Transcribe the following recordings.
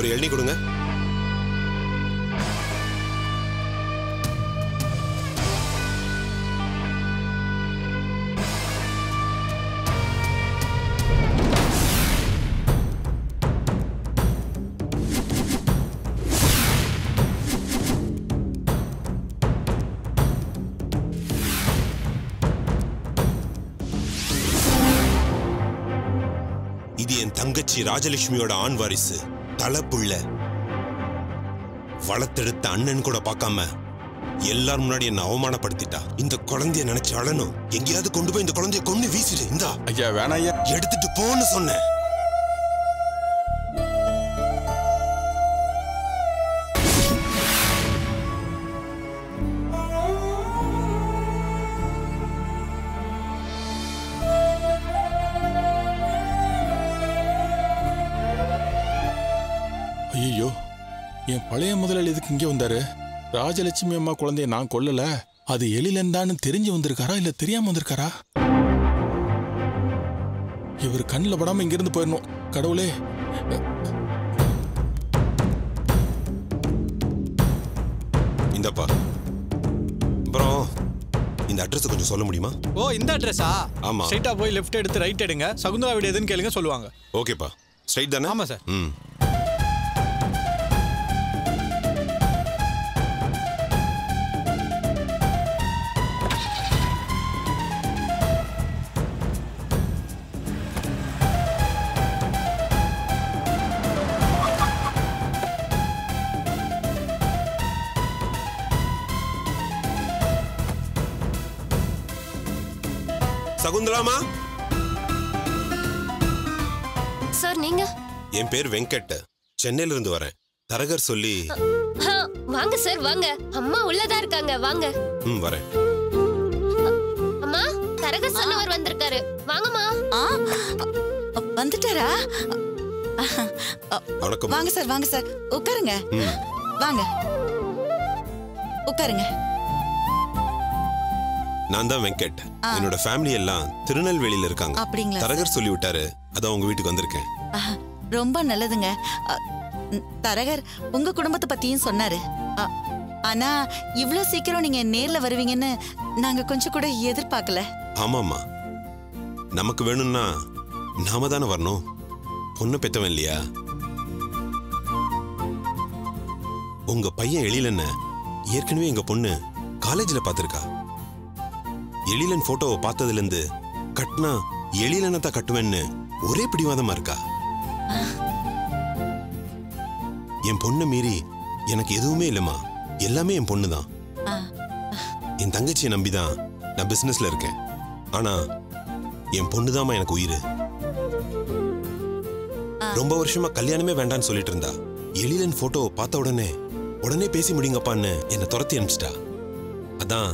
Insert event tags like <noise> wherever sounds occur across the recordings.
ஒரு இளநீ கொடுங்க. இது என் தங்கச்சி ராஜலட்சுமியோட ஆண் வாரிசு. தலப்புள்ள வளர்த்தெடுத்த அண்ணன் கூட பார்க்காம எல்லார் முன்னாடி என்ன அவமானப்படுத்திட்டா. இந்த குழந்தைய நினைச்சு அழணும். எங்கேயாவது கொண்டு போய் இந்த குழந்தைய கொண்டு வீசிடு. இந்தா. ஐயா வேணாம் ஐயா. எடுத்துட்டு போன்னு சொன்னேன். என் பழைய முதலாளி எதுக்கு இங்கே வந்தாரு? ராஜலட்சுமி அம்மா குழந்தைய நான் கொல்லல. அது எழிலந்தான்னு தெரிஞ்சு வந்திருக்காரா இல்ல தெரியாம வந்திருக்காரா? இவர் கண்ணில் படாம இங்கிருந்து போயிடணும் கடவுளே. இந்தப்பா. அப்புறம் இந்த அட்ரஸ் கொஞ்சம் சொல்ல முடியுமா? ஓ இந்த அட்ரஸா? ஆமா. ஸ்ட்ரைட்டா போய் லெஃப்ட் எடுத்து ரைட் எடுங்க. சகுந்தரா வீடு எதுன்னு கேளுங்க சொல்லுவாங்க. ஓகேப்பா. ஸ்ட்ரைட் தானே? ஆமா சார். ம். சகுந்தலாமா சார் நீங்க? என் பேர் வெங்கட். சென்னையில இருந்து வரேன். தரகர் சொல்லி வாங்க சார் வாங்க. அம்மா உள்ளதா இருக்காங்க வாங்க. ம் வரேன். அம்மா தரக சொன்னவர் வந்திருக்காரு. வாங்கம்மா. வந்துட்டாரா? வணக்கம். வாங்க சார் வாங்க சார். உட்காருங்க. வாங்க. உட்காருங்க. நான் தான் வெங்கட். என்னோட ஃபேமிலி எல்லாம் திருநெல்வேலியில இருக்காங்க. அப்படிங்களா தரகர் சொல்லி விட்டாரு. அதான் உங்க வீட்டுக்கு வந்திருக்கேன். ரொம்ப நல்லதுங்க. தரகர் உங்க குடும்பத்தை பத்தியும் சொன்னாரு. ஆனா இவ்ளோ சீக்கிரம் நீங்க நேர்ல வருவீங்கன்னு நாங்க கொஞ்சம் கூட எதிர்பார்க்கல. ஆமாம்மா. நமக்கு வேணும்னா நாம தானே வரணும். பொண்ணு பெத்தவன் இல்லையா? உங்க பையன் எழிலன ஏற்கனவே எங்க பொண்ணு காலேஜ்ல பார்த்திருக்கா. எழிலன் போட்டோவை பார்த்ததுலேருந்து கட்டினா எழிலனை தான் கட்டுவேன்னு ஒரே பிடிவாதமா இருக்கா? என் பொண்ணை மீறி எனக்கு எதுவுமே இல்லைம்மா. எல்லாமே என் பொண்ணு தான். என் தங்கச்சியை நம்பி தான் நான் பிஸ்னஸில் இருக்கேன். ஆனால் என் பொண்ணுதாம்மா எனக்கு உயிர். ரொம்ப வருஷமா கல்யாணமே வேண்டான்னு சொல்லிட்டு இருந்தா. எழிலன் போட்டோ பார்த்த உடனே உடனே பேசி முடிங்கப்பான்னு என்னை துரத்தி அனுப்பிச்சிட்டா. அதான்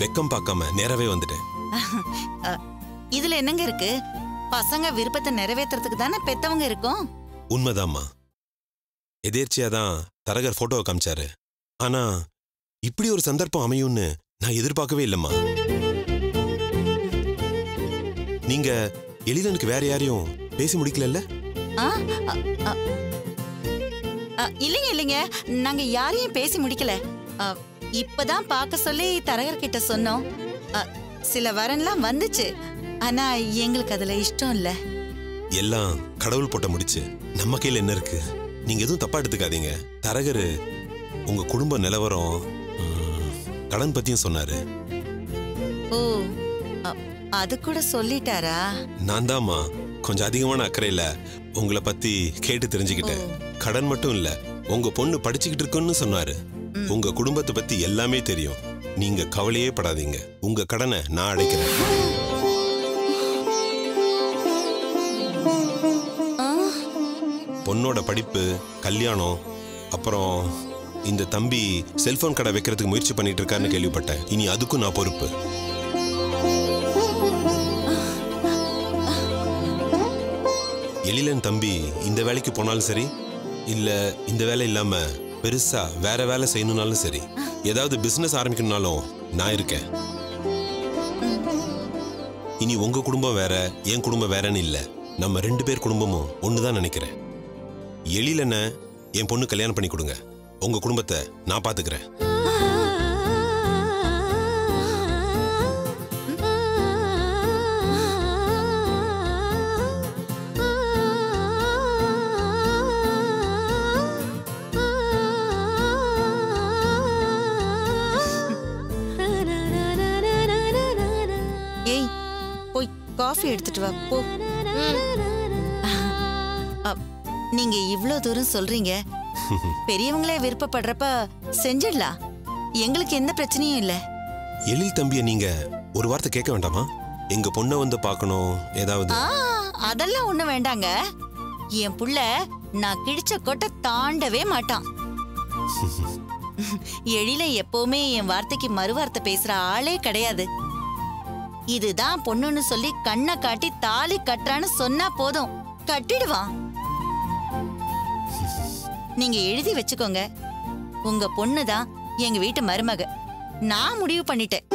வெக்கம் பார்க்காம நேரவே வந்துட்டேன். <laughs> இதுல என்னங்க இருக்கு? பசங்க விருப்பத்தை நிறைவேத்துறதுக்கு தானே பெத்தவங்க இருக்கோம்? உண்மைதாம்மா. எதேர்ச்சியா தான் தரகர் போட்டோவை காமிச்சாரு. ஆனா இப்படி ஒரு சந்தர்ப்பம் அமையும்னு நான் எதிர்பார்க்கவே இல்லைம்மா. நீங்க எழிலனுக்கு வேற யாரையும் பேசி அ, இல்லைங்க இல்லைங்க. நாங்க யாரையும் பேசி முடிக்கல. இப்பதான் பார்க்க சொல்லி தரகர் கிட்ட சொன்னோம் சில வரன்லாம் வந்துச்சு. ஆனா எங்களுக்கு அதுல இஷ்டம் இல்ல. எல்லாம் கடவுள் போட்ட முடிச்சு. நம்ம கையில என்ன இருக்கு? நீங்க எதுவும் தப்பா எடுத்துக்காதீங்க. தரகரு உங்க குடும்ப நிலவரம் கடன் பத்தியும் சொன்னாரு. ஓ அது கூட சொல்லிட்டாரா? நான் தாம்மா. கொஞ்சம் அதிகமான அக்கறையில உங்களை பத்தி கேட்டு தெரிஞ்சுக்கிட்டேன். கடன் மட்டும் இல்ல. உங்க பொண்ணு படிச்சுக்கிட்டு இருக்குன்னு சொன்னாரு. உங்க குடும்பத்தை பத்தி எல்லாமே தெரியும். நீங்க கவலையே படாதீங்க. உங்க கடனை நான் அடைக்கிறேன். பொண்ணோட படிப்பு கல்யாணம் அப்புறம் இந்த தம்பி செல்போன் கடை வைக்கிறதுக்கு முயற்சி பண்ணிட்டு இருக்காருன்னு கேள்விப்பட்டேன். இனி அதுக்கும் நான் பொறுப்பு. எழிலன் தம்பி இந்த வேலைக்கு போனாலும் சரி இல்ல இந்த வேலை இல்லாம பெருசா வேற வேலை செய்யணும்னாலும் சரி. ஏதாவது பிசினஸ் ஆரம்பிக்கணும்னாலும் நான் இருக்கேன். இனி உங்க குடும்பம் வேற என் குடும்பம் வேறன்னு இல்லை. நம்ம ரெண்டு பேர் குடும்பமும் ஒன்றுதான் நினைக்கிறேன். எழிலனை என் பொண்ணு கல்யாணம் பண்ணி கொடுங்க. உங்க குடும்பத்தை நான் பாத்துக்கிறேன். காஃபி எடுத்துட்டு வா போ. நீங்க இவ்ளோ தூரம் சொல்றீங்க. <laughs> பெரியவங்களே விருப்பப்படுறப்ப செஞ்சிடலாம். எங்களுக்கு எந்த பிரச்சனையும் இல்ல. எழில் தம்பிய நீங்க ஒரு வார்த்தை கேட்க வேண்டாமா? எங்க பொண்ணை வந்து பார்க்கணும் ஏதாவது. அதெல்லாம் ஒண்ணும் வேண்டாங்க. என் புள்ள நான் கிழிச்ச கொட்டை தாண்டவே மாட்டான். <laughs> எழில எப்பவுமே என் வார்த்தைக்கு மறுவார்த்தை பேசுற ஆளே கிடையாது. இதுதான் பொண்ணுன்னு சொல்லி கண்ணை காட்டி தாலி கட்டுறான்னு சொன்னா போதும். கட்டிடுவான் நீங்க எழுதி வச்சுக்கோங்க. உங்க பொண்ணு தான் எங்க வீட்டு மருமக. நான் முடிவு பண்ணிட்டேன்.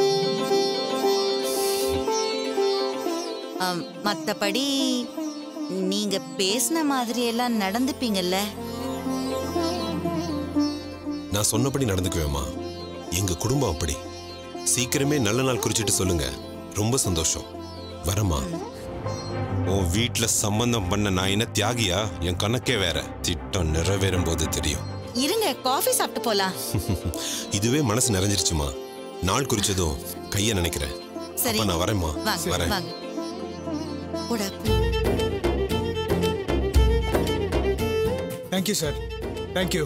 மத்தபடி நீங்க பேசின மாதிரி எல்லாம் நடந்துப்பீங்கல்ல. நான் சொன்னபடி நடந்துக்குவேமா எங்க குடும்பம் அப்படி. சீக்கிரமே நல்ல நாள் குறிச்சிட்டு சொல்லுங்க. ரொம்ப சந்தோஷம். வரமா உன் வீட்ல சம்பந்தம் பண்ண நான் என்ன தியாகியா? என் கணக்கே வேற. திட்டம் நிறைவேறும் போது தெரியும். இருங்க காஃபி சாப்பிட்டு போலாம். <laughs> இதுவே மனசு நிறைஞ்சிருச்சுமா. நாள் குறிச்சதும் கைய நினைக்கிறேன். சரி. நான் வரேம்மா. வாங்க வரேன். தேங்க்யூ சார் தேங்க்யூ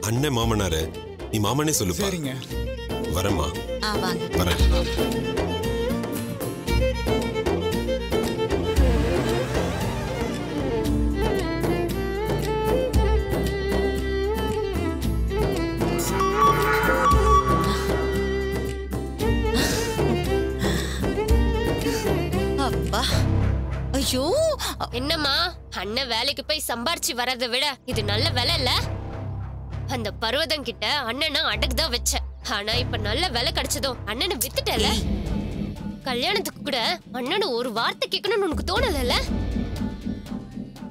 அண்ணன் மாமனாரு நீ மாமனே சொல்லுப்பா. சரிங்க. வரேம்மா. வரேன். ஐயோ. என்னம்மா? அண்ணன் வேலைக்கு போய் சம்பாரிச்சு வர்றதை விட இது நல்ல வேலை இல்ல? அந்த பர்வதம் கிட்ட அண்ணனை அடக்கு தான் வச்சேன். ஆனா இப்ப நல்ல வேலை கிடைச்சதும் அண்ணனை வித்துட்டல. கல்யாணத்துக்கு கூட அண்ணனை ஒரு வார்த்தை கேட்கணும்னு உனக்கு தோணலல்ல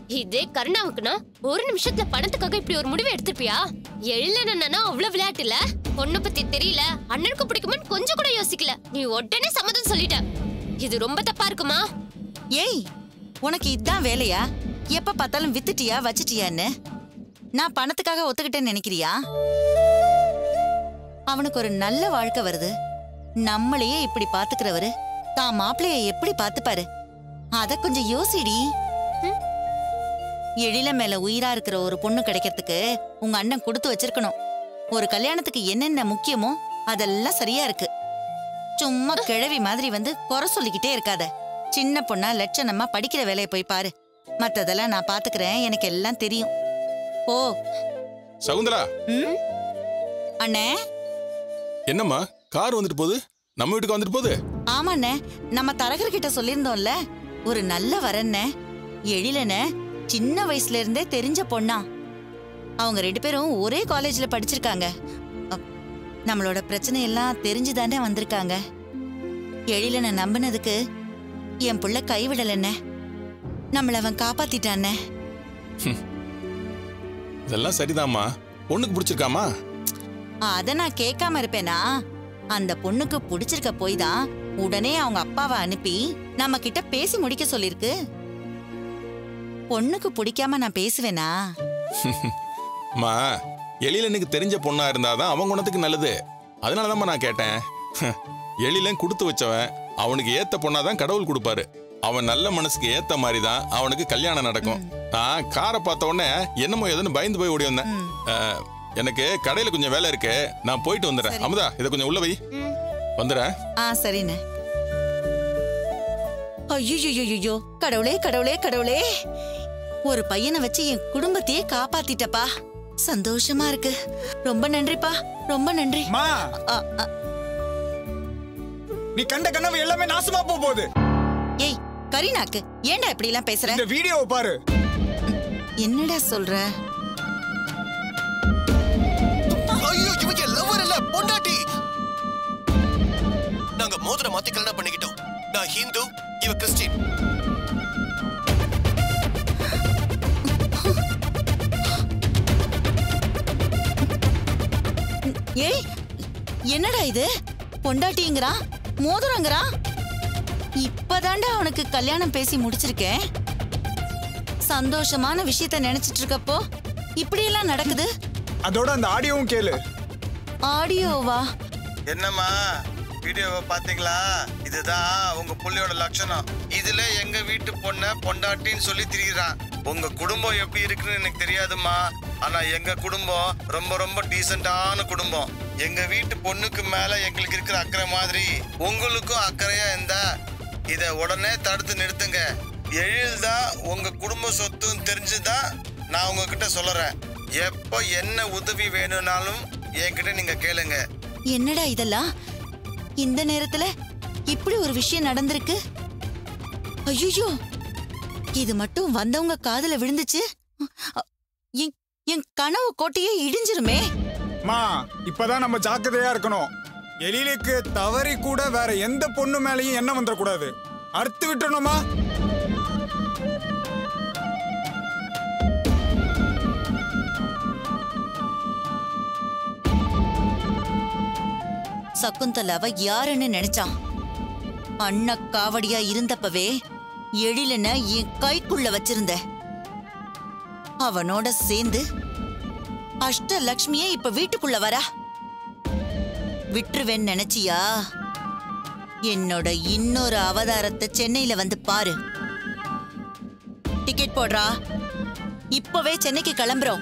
இதே கருணாவுக்குனா ஒரு நிமிஷத்துல பணத்துக்காக இப்படி ஒரு முடிவை எடுத்திருப்பியா? எழிலனா அவ்வளவு விளையாட்டு இல்ல? பொண்ணை பத்தி தெரியல. அண்ணனுக்கு பிடிக்குமான்னு கொஞ்சம் கூட யோசிக்கல. நீ உடனே சம்மதம் சொல்லிட்ட. இது ரொம்ப தப்பா இருக்குமா? ஏய் உனக்கு இதான் வேலையா? எப்ப பார்த்தாலும் வித்துட்டியா வச்சிட்டியான்னு? நான் பணத்துக்காக ஒத்துக்கிட்டேன்னு நினைக்கிறியா? அவனுக்கு ஒரு நல்ல வாழ்க்கை வருது. நம்மளையே இப்படி பாத்துக்கிறவரு தான் மாப்பிளைய எப்படி பாத்துப்பாரு அத கொஞ்சம் யோசிடி. எழில மேல உயிரா இருக்கிற ஒரு பொண்ணு கிடைக்கிறதுக்கு உங்க அண்ணன் கொடுத்து வச்சிருக்கணும். ஒரு கல்யாணத்துக்கு என்னென்ன முக்கியமோ அதெல்லாம் சரியா இருக்கு. சும்மா கிழவி மாதிரி வந்து குறை சொல்லிக்கிட்டே இருக்காத. சின்ன பொண்ணா லட்சணமா படிக்கிற வேலையை போய் பாரு. மத்ததெல்லாம் நான் பாத்துக்கிறேன். எனக்கு எல்லாம் தெரியும். ஓ. சகுந்தலா. ம்? அண்ணே. என்னம்மா? கார் வந்துட்டு போகுது. நம்ம வீட்டுக்கு வந்துட்டு போகுது. ஆமாண்ணே. நம்ம தரகர்கிட்ட சொல்லியிருந்தோம்ல. ஒரு நல்ல வரண்ணே. எழிலன சின்ன வயசுல இருந்தே தெரிஞ்ச பொண்ணா. அவங்க ரெண்டு பேரும் ஒரே காலேஜ்ல படிச்சிருக்காங்க. அப், நம்மளோட பிரச்சனை எல்லாம் தெரிஞ்சுதானே வந்திருக்காங்க. எழிலனை நம்பினதுக்கு என் புள்ள கைவிடலண்ணே. நம்மள அவன் காப்பாத்திட்டானே. இதெல்லாம் சரிதாம்மா. பொண்ணுக்கு பிடிச்சிருக்காமா? அத நான் கேட்காம இருப்பேனா? அந்த பொண்ணுக்கு பிடிச்சிருக்க போய் தான் உடனே அவங்க அப்பாவை அனுப்பி நம்ம கிட்ட பேசி முடிக்க சொல்லிருக்கு பொண்ணுக்கு பிடிக்காம நான் பேசுவேனா? அம்மா எழிலனுக்கு தெரிஞ்ச பொண்ணா இருந்தாதான் அவன் குணத்துக்கு நல்லது. அதனாலதாம்மா நான் கேட்டேன். எழிலன் கொடுத்து வச்சவன் அவனுக்கு ஏத்த பொண்ணாதான் கடவுள் கொடுப்பாரு. அவன் நல்ல மனசுக்கு ஏத்த மாதிரி தான் அவனுக்கு கல்யாணம் நடக்கும். நான் காரை பார்த்த உடனே என்னமோ ஏதோன்னு பயந்து போய் ஓடி வந்தேன். எனக்கு கடையில கொஞ்சம் வேலை இருக்கு. நான் போயிட்டு வந்துடுறேன். அமுதா இதை கொஞ்சம் உள்ள வை. வந்துடுறேன். ஆ சரிண்ணே. ஐயோ கடவுளே கடவுளே கடவுளே. ஒரு பையனை வச்சு என் குடும்பத்தையே காப்பாத்திட்டப்பா. சந்தோஷமா இருக்கு. ரொம்ப நன்றிப்பா. ரொம்ப நன்றி. நீ கண்ட கனவு எல்லாமே நாசமா போக போகுது. ஏய் கரீனாக்கு ஏன்டா இப்படி எல்லாம் பேசுற? இந்த வீடியோவை பாரு. என்னடா சொல்ற? ஐயோ இவங்க லவர் இல்ல பொண்டாட்டி. நாங்க மோதிர மாத்தி கல்யாணம் பண்ணிக்கிட்டோம். நான் ஹிந்து இவ கிறிஸ்டின். ஏய் என்னடா இது? பொண்டாட்டிங்கிறான் மோதிரங்கிறான் இப்பதான்டா அவனுக்கு கல்யாணம் பேசி முடிச்சிருக்கேன். சந்தோஷமான விஷயத்த நினைச்சிட்டு இருக்கப்போ இப்படியெல்லாம் நடக்குது? அதோட அந்த ஆடியோவும் கேளு. ஆடியோவா? என்னம்மா வீடியோவை பாத்தீங்களா இதுதான் உங்க புள்ளையோட லட்சணம். இதுல எங்க வீட்டு பொண்ண பொண்டாட்டின்னு சொல்லி திரிகிறான் உங்க குடும்பம் எப்படி இருக்குன்னு எனக்கு தெரியாதும்மா. ஆனா எங்க குடும்பம் ரொம்ப ரொம்ப டீசென்டான குடும்பம். எங்க வீட்டு பொண்ணுக்கு மேல எங்களுக்கு இருக்கிற அக்கறை மாதிரி உங்களுக்கும் அக்கறையா இருந்தா இத உடனே தடுத்து நிறுத்துங்க. எழில்தான் உங்க குடும்ப சொத்துன்னு தெரிஞ்சுதான் நான் உங்ககிட்ட சொல்லுறேன் எப்போ என்ன உதவி வேணும்னாலும் என்கிட்ட நீங்க கேளுங்க. என்னடா இதெல்லாம்? இந்த நேரத்துல இப்படி ஒரு விஷயம் நடந்திருக்கு? ஐயோ இது மட்டும் வந்தவங்க காதல விழுந்துச்சு. என்- என் கனவு கோட்டையே இடிஞ்சிருமே. மா இப்பதான் நம்ம ஜாக்கிரதையா இருக்கணும். எழிலுக்கு தவறி கூட வேற எந்த பொண்ணு மேலையும் எண்ணம் வந்துடக்கூடாது. அறுத்து விட்டுறணுமா? சகுந்தலாவ யாருன்னு நினைச்சான். அண்ண காவடியா இருந்தப்பவே எழிலன என் கைக்குள்ள வச்சிருந்த அவனோட சேர்ந்து அஷ்டலக்ஷ்மியே இப்ப வீட்டுக்குள்ள வரா. விட்டுருவேன் நினைச்சியா? என்னோட இன்னொரு அவதாரத்தை சென்னையில வந்து பாரு. டிக்கெட் போடுறா. இப்பவே சென்னைக்கு கிளம்புறோம்.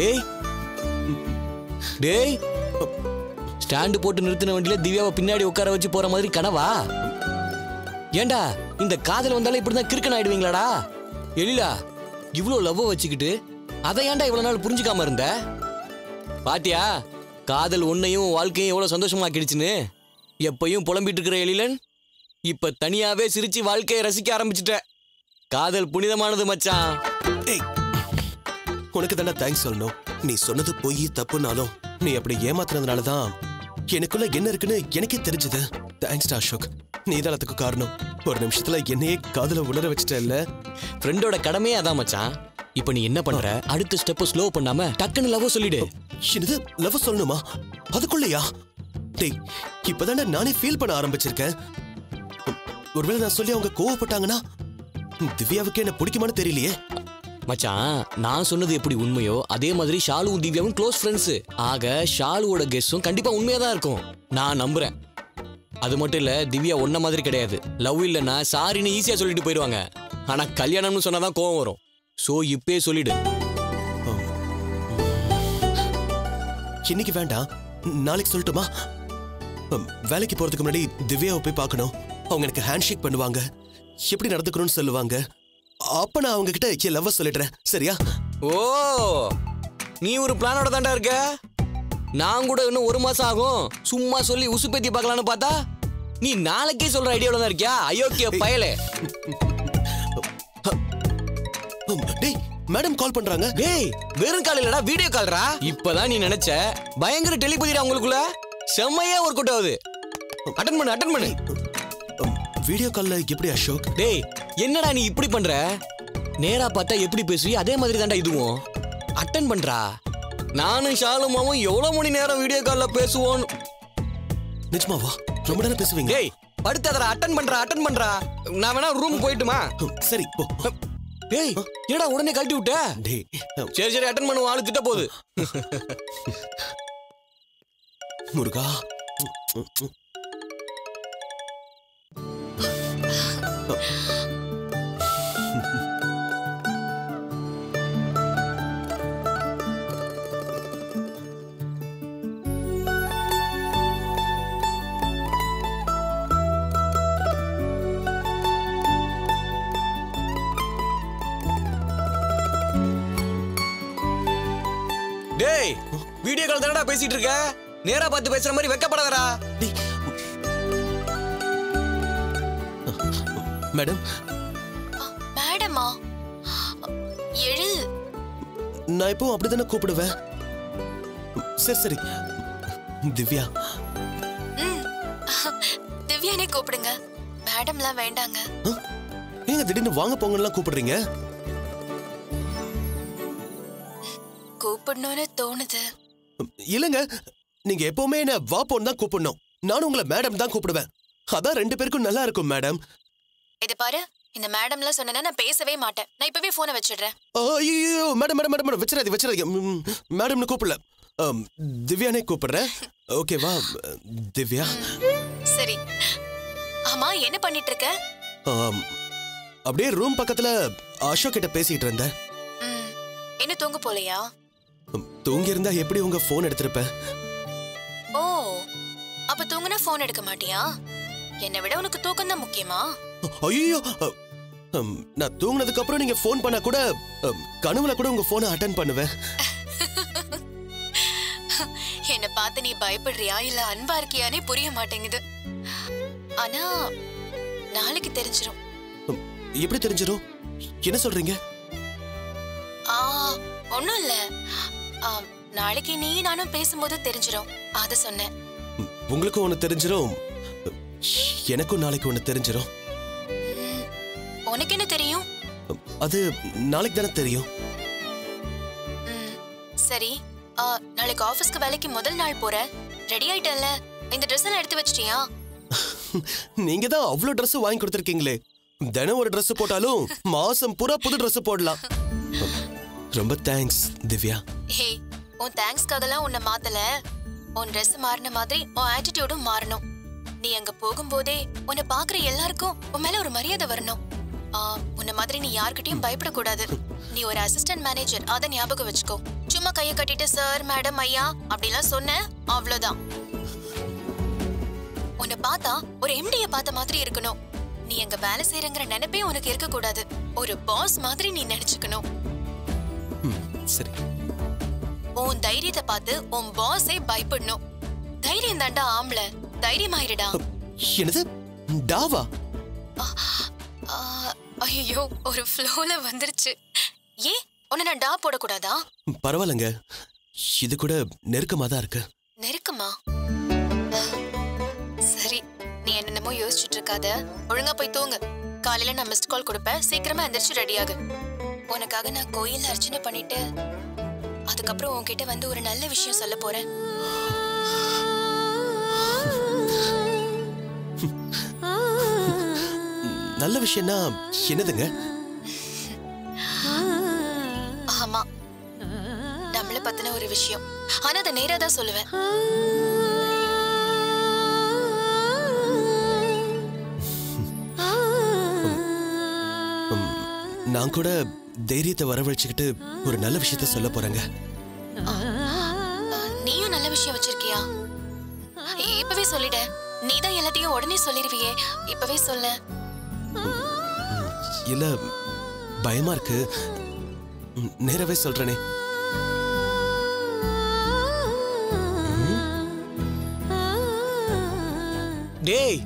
டேய். டேய். ஸ்டாண்டு போட்டு நிறுத்தின வண்டியில திவ்யாவை பின்னாடி உட்கார வச்சு போற மாதிரி கனவா? ஏண்டா இந்த காதல் வந்தாலே இப்படிதான் கிறுக்கன் ஆயிடுவீங்களாடா? எழிலா இவ்வளோ லவ்வை வச்சுக்கிட்டு அதை ஏன்டா இவ்வளோ நாள் புரிஞ்சுக்காம இருந்த? பாட்டியா காதல் உன்னையும் வாழ்க்கையும் எவ்வளோ சந்தோஷமாக்கிடுச்சுன்னு? எப்பையும் புலம்பிட்டு இருக்கிற எழிலன் இப்போ தனியாவே சிரிச்சு வாழ்க்கையை ரசிக்க ஆரம்பிச்சிட்ட. காதல் புனிதமானது மச்சான். உனக்கு தானே தேங்க்ஸ் சொல்லணும். நீ சொன்னது பொய் தப்புனாலும் நீ அப்படி ஏமாத்துனதுனால தான் எனக்குள்ள என்ன இருக்குன்னு எனக்கே தெரிஞ்சது. தேங்க்ஸ் அசோக். நீ தான் அதுக்கு காரணம். ஒரு நிமிஷத்துல என்னையே காதுல உணர வச்சிட்டல்ல. ஃப்ரெண்டோட கடமையே அதான் மச்சான். இப்போ நீ என்ன பண்ற? அடுத்த ஸ்டெப்பை ஸ்லோ பண்ணாம டக்குன்னு லவ் சொல்லிடு. என்னது? லவ் சொல்லணுமா? அதுக்குள்ளயா? டேய் இப்பதானே நானே ஃபீல் பண்ண ஆரம்பிச்சிருக்கேன். ஒருவேளை நான் சொல்லி அவங்க கோவப்பட்டாங்கன்னா திவ்யாவுக்கு என்ன பிடிக்குமான்னு தெரியலையே. மச்சான் நான் சொன்னது எப்படி உண்மையோ அதே மாதிரி ஷாலுவும் திவ்யாவும் க்ளோஸ் ஃப்ரெண்ட்ஸ் ஆக ஷாலுவோட கெஸ்ஸும் கண்டிப்பா உண்மையா தான் இருக்கும். நான் நம்புறேன். அது மட்டும் இல்ல திவ்யா ஒன்ன மாதிரி கிடையாது. லவ் இல்லைன்னா சாரின்னு ஈஸியா சொல்லிட்டு போயிடுவாங்க. ஆனா கல்யாணம்னு சொன்னாதான் கோவம் வரும். சோ இப்பே சொல்லிடு. இன்னைக்கு வேண்டாம். நாளைக்கு சொல்லட்டுமா? வேலைக்கு போறதுக்கு முன்னாடி திவ்யாவை போய் பார்க்கணும். அவங்க எனக்கு ஹேண்ட் ஷேக் பண்ணுவாங்க. எப்படி நடந்துக்கணும்னு சொல்லுவாங்க. அப்ப நான் அவங்க கிட்ட என் லவ் சொல்லிடுறேன். சரியா? ஓ நீ ஒரு பிளானோட தாண்டா இருக்க? நான் கூட இன்னும் ஒரு மாசம் ஆகும். சும்மா சொல்லி உசுப்பேத்தி பார்க்கலான்னு பார்த்தா நீ நாளைக்கே சொல்ற ஐடியாவில் தான் இருக்கியா? அயோக்கிய பயலே. டேய் மேடம் கால் பண்றாங்க. டேய் வெறும் கால் இல்லடா வீடியோ கால்ரா இப்பதான் நீ நினைச்ச? பயங்கர டெலிபதிடா உங்களுக்குள்ள? செம்மையா ஒர்க் அவுட் ஆகுது. அட்டன் பண்ணு அட்டன் பண்ணு. வீடியோ கால்ல எப்படி அசோக்? டேய் என்னடா நீ இப்படி பண்ற? நேரா பார்த்தா எப்படி பேசுவி அதே மாதிரி தான்டா இதுவும். அட்டன் பண்றா? நானும் ஷாலுமாவும் எவ்வளவு மணி நேரம் வீடியோ கால்ல பேசுவோம் நிஜமாவா ரொம்ப நேரம் பேசுவீங்க டேய் படுத்ததடா அட்டன் பண்றா அட்டன் பண்றா. நான் வேணா ரூம் போயிட்டுமா? சரி போ. டேய் என்னடா உடனே கழட்டி விட்ட? டேய் சரி சரி அட்டன் பண்ணுவோம் ஆளு திட்ட போகுது. முருகா. பேசிட்டு இருக்க? நேரா பார்த்து பேசுற மாதிரி வெக்கப்படாதடா. மேடம். மேடமா? எழில் நான் எப்பவும் அப்படிதானே கூப்பிடுவேன்? சரி சரி. திவ்யா. திவ்யானே கூப்பிடுங்க. மேடம்லாம் வேண்டாங்க? ஏங்க திடீர்னு வாங்க போங்கலாம் கூப்பிடுறீங்க? கூப்பிடணும்னு தோணுது. இல்லைங்க நீங்க எப்பவுமே என்ன வா போன்னு தான் கூப்பிடணும். நானும் உங்களை மேடம் தான் கூப்பிடுவேன். அதான் ரெண்டு பேருக்கும் நல்லா இருக்கும் மேடம் இது பாரு இந்த மேடம்லாம் சொன்னா நான் பேசவே மாட்டேன். நான் இப்பவே போனை வச்சிடுறேன். ஐயோ மேடம் மேடம் மேடம் மேடம் வச்சிடாதீங்க வச்சிடாதீங்க. மேடம்னு கூப்பிடல. திவ்யானே கூப்பிடுறேன். ஓகேவா திவ்யா. சரி. ஆமா என்ன பண்ணிட்டு இருக்க அப்படியே ரூம் பக்கத்துல அசோக் கிட்ட பேசிட்டு இருந்தேன். இன்னும் தூங்க போலையா? தூங்கி இருந்தா எப்படி உங்க போன் எடுத்திருப்பேன் ஓ அப்ப தூங்குனா போன் எடுக்க மாட்டியா? என்னை விட உனக்கு தூக்கம் தான் முக்கியமா? ஐயோ நான் தூங்குனதுக்கு அப்புறம் நீங்க ஃபோன் பண்ணா கூட கனவுல கூட உங்க போனை அட்டன் பண்ணுவேன் என்ன பார்த்து நீ பயப்படுறியா? இல்ல அன்பா இருக்கியானே புரிய மாட்டேங்குது. ஆனா நாளைக்கு தெரிஞ்சிரும். அம், எப்படி தெரிஞ்சிரும்? என்ன சொல்றீங்க? ஒண்ணும் இல்ல. நாளைக்கு நீ நானும் பேசும்போது தெரிஞ்சிரும். அத சொன்னேன். ம், உங்களுக்கும் ஒண்ணு தெரிஞ்சிரும். எனக்கும் நாளைக்கு ஒண்ணு தெரிஞ்சிரும். உனக்கு என்ன தெரியும்? அது நாளைக்கு தானே தெரியும். சரி. நாளைக்கு ஆபீஸ்க்கு வேலைக்கு முதல் நாள் போற. ரெடி ஆயிட்டல்ல இந்த ட்ரெஸ் எல்லாம் எடுத்து வச்சிட்டியா? <laughs> நீங்க தான் அவ்வளவு Dress வாங்கி கொடுத்துருக்கீங்களே. தினம் ஒரு Dress போட்டாலும் மாசம் பூரா புது Dress போடலாம். <laughs> ரொம்ப தேங்க்ஸ் திவ்யா. ஹே உன் தேங்க்ஸ்க்காகலாம் உன்னை மாத்தல. உன் ட்ரெஸ் மாறின மாதிரி உன் ஆட்டிடியூடும் மாறணும். நீ அங்க போகும்போதே உன்னை பாக்குற எல்லாருக்கும் உன் மேல ஒரு மரியாதை வரணும். ஆ, உன்னை மாதிரி நீ யார்கிட்டயும் பயப்படக்கூடாது. நீ ஒரு அசிஸ்டன்ட் மேனேஜர் அத ஞாபகம் வச்சுக்கோ. சும்மா கையை கட்டிட்டு சார் மேடம் ஐயா அப்படிலாம் சொன்ன அவ்வளவுதான். உன்னை பார்த்தா ஒரு எம்டிய பார்த்த மாதிரி இருக்கணும். நீ அங்க வேலை செய்யறங்கிற நினைப்பே உனக்கு இருக்க கூடாது ஒரு பாஸ் மாதிரி நீ நினைச்சுக்கணும். சரி. உன் தைரியத்தை பார்த்து உன் பாஸே பயப்படணும். தைரியம் தாண்டா ஆம்பளை. தைரியமாயிருடா. என்னது? டாவா? ஐயோ ஒரு ஃப்ளோல வந்துருச்சு. ஏன் உன்னை நான் டா போடக்கூடாதா? பரவாயில்லைங்க. இது கூட நெருக்கமா தான் இருக்கு. நெருக்கமா? சரி நீ என்னென்னமோ யோசிச்சுட்டு இருக்காத. ஒழுங்கா போய் தூங்கு. காலையில நான் மிஸ்ட் கால் கொடுப்பேன். சீக்கிரமா எந்திரிச்சு ரெடியாகு உனக்காக நான் கோயில்ல அர்ச்சனை பண்ணிட்டு அதுக்கப்புறம் உன்கிட்ட வந்து ஒரு நல்ல விஷயம் சொல்ல போறேன். நல்ல விஷயம்னா என்னதுங்க? ஆமா. நம்மள பத்தின ஒரு விஷயம். ஆனா அதை நேரா தான் சொல்லுவேன். நான் கூட தைரியத்தை வரவழைச்சுக்கிட்டு ஒரு நல்ல விஷயத்த சொல்ல போறேங்க. நீயும் நல்ல விஷயம் வச்சிருக்கியா? இப்பவே சொல்லிட. நீ தான் எல்லாத்தையும் உடனே சொல்லிருவியே. இப்பவே சொல்ல. இல்ல பயமா இருக்கு. நேராவே சொல்றேனே. டேய்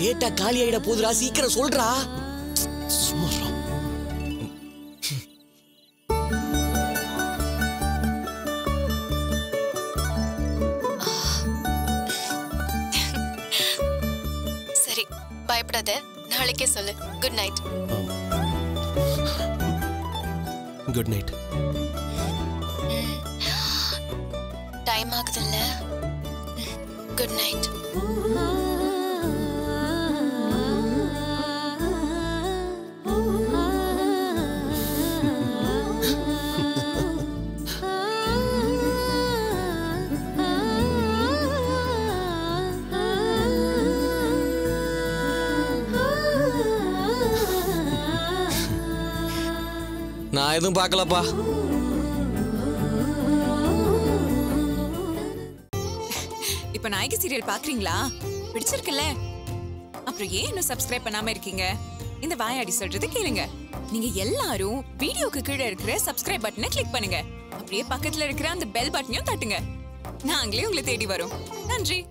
டேட்டா காலி ஆயிட போதுடா சீக்கிரம் சொல்றா. பயப்படாத. நாளைக்கே சொல்லு. Good night good night time ஆகுதுல்ல. குட் நைட் நான் எதுவும் பார்க்கலப்பா. இப்ப நாயகி சீரியல் பாக்குறீங்களா? பிடிச்சிருக்குல்ல. அப்புறம் ஏன் இன்னும் சப்ஸ்கிரைப் பண்ணாம இருக்கீங்க? இந்த வாயாடி சொல்றது கேளுங்க. நீங்க எல்லாரும் வீடியோக்கு கீழே இருக்கிற சப்ஸ்கிரைப் பட்டனை கிளிக் பண்ணுங்க. அப்படியே பக்கத்துல இருக்கிற அந்த பெல் பட்டனையும் தட்டுங்க. நாங்களே உங்களை தேடி வரோம். நன்றி.